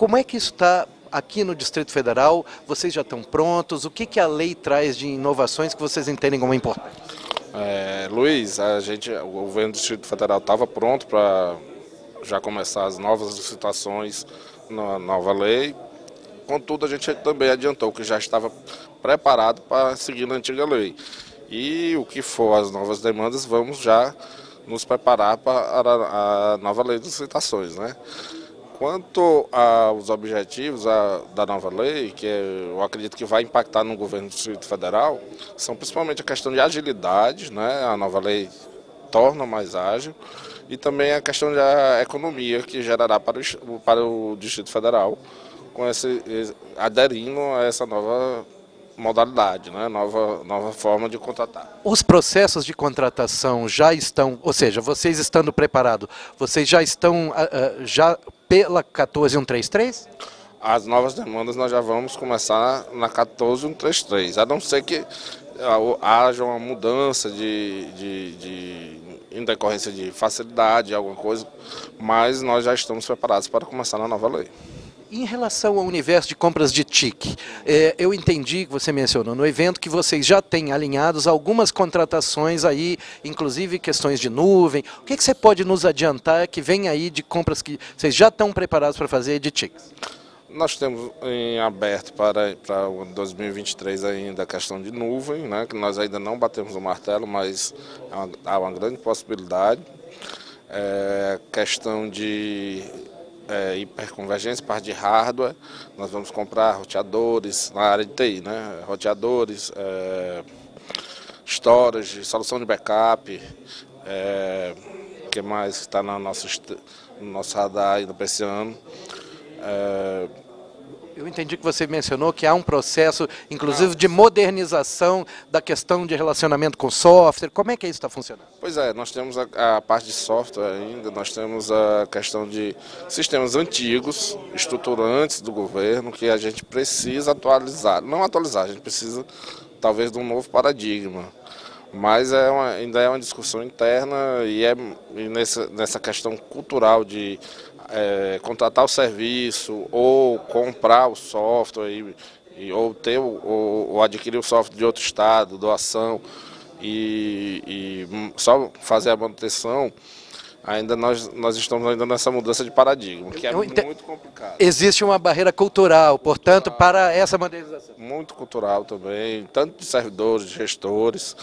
Como é que isso está aqui no Distrito Federal? Vocês já estão prontos? O que, que a lei traz de inovações que vocês entendem como importante? É, Luiz, a gente, o governo do Distrito Federal estava pronto para já começar as novas licitações na nova lei. Contudo, a gente também adiantou que já estava preparado para seguir na antiga lei. E o que for as novas demandas, vamos já nos preparar para a nova lei de licitações. Né? Quanto aos objetivos da nova lei, que eu acredito que vai impactar no governo do Distrito Federal, são principalmente a questão de agilidade, né? a nova lei torna mais ágil, e também a questão da economia que gerará para o, para o Distrito Federal, com esse, aderindo a essa nova modalidade, né? nova, nova forma de contratar. Os processos de contratação já estão, ou seja, vocês estando preparados, vocês já estão uh, já pela 14133? As novas demandas nós já vamos começar na 14133, a não ser que haja uma mudança de, de, de em decorrência de facilidade, alguma coisa, mas nós já estamos preparados para começar na nova lei. Em relação ao universo de compras de TIC, é, eu entendi que você mencionou no evento que vocês já têm alinhados algumas contratações aí, inclusive questões de nuvem. O que, que você pode nos adiantar que vem aí de compras que vocês já estão preparados para fazer de TICs? Nós temos em aberto para, para o 2023 ainda a questão de nuvem, né, que nós ainda não batemos o martelo, mas há uma, há uma grande possibilidade. É, questão de é, hiperconvergência, parte de hardware, nós vamos comprar roteadores na área de TI, né? Roteadores, é, storage, solução de backup, é, que mais está no nosso, no nosso radar ainda para esse ano. É, eu entendi que você mencionou que há um processo, inclusive, de modernização da questão de relacionamento com software. Como é que isso está funcionando? Pois é, nós temos a, a, parte de software ainda, nós temos a questão de sistemas antigos, estruturantes do governo, que a gente precisa atualizar. Não atualizar, a gente precisa talvez de um novo paradigma. Mas é uma, ainda é uma discussão interna e é e nessa, nessa questão cultural de é, contratar o serviço ou comprar o software e, e ou ter ou, ou, adquirir o software de outro estado, doação e, e só fazer a manutenção, ainda nós, nós estamos ainda nessa mudança de paradigma, que é muito complicado. Existe uma barreira cultural, portanto, para essa modernização. Muito cultural também, tanto de servidores, de gestores.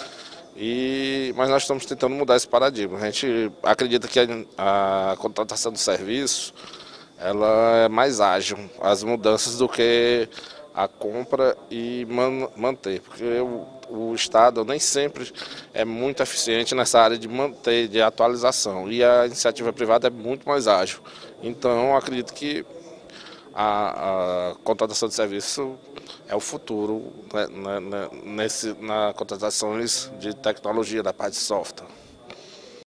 E, mas nós estamos tentando mudar esse paradigma. A gente acredita que a, a contratação do serviço ela é mais ágil, as mudanças do que a compra e man, manter, porque o, o, Estado nem sempre é muito eficiente nessa área de manter, de atualização, e a iniciativa privada é muito mais ágil. Então, acredito que a, a contratação de serviço é o futuro né, né, né, nesse, na contratações de tecnologia da parte de software.